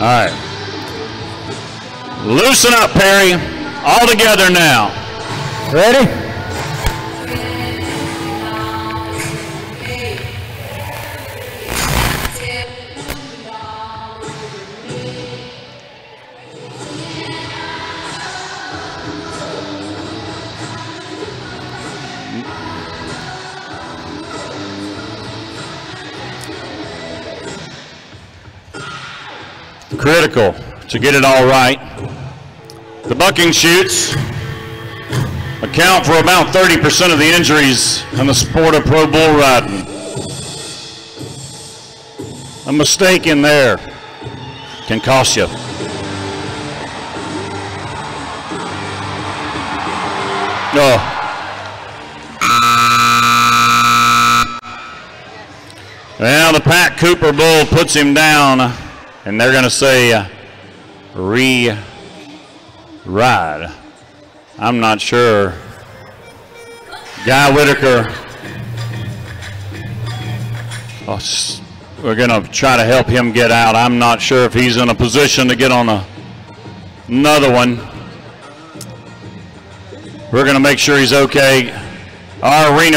All right. Loosen up, Perry. All together now. Ready? Critical to get it all right. The bucking chutes account for about 30% of the injuries in the sport of pro bull riding. A mistake in there can cost you. Oh. Well, the Pat Cooper bull puts him down, and they're going to say uh, re-ride. I'm not sure. Guy Whitaker. Oh, we're going to try to help him get out. I'm not sure if he's in a position to get on a, another one. We're going to make sure he's okay. Our arena.